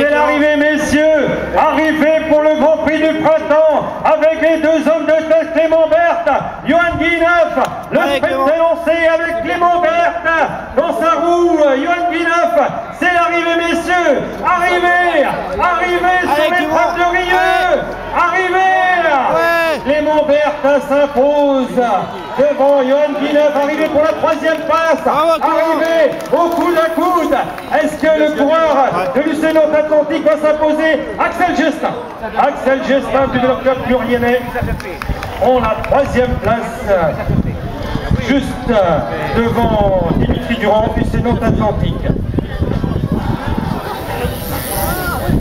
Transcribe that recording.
C'est l'arrivée, messieurs. Arrivée pour le Grand Prix du printemps avec les deux hommes de test Clément Berthe, Johan Guineuf, le sprint lancé avec Clément Berthe dans sa roue. Johan Guineuf, c'est l'arrivée, messieurs. Arrivez, arrivez sur l'épreuve de Rieux. Arrivez. Clément Berthe s'impose devant Johan Guineuf, arrivé pour la troisième passe. Arrivé au coude à coude. Est-ce que le coureur de l'UCN Atlantique va s'imposer? Axel Justin. Axel Justin du club pluriennais ont la troisième place juste devant Dimitri Durand du Sénat Atlantique.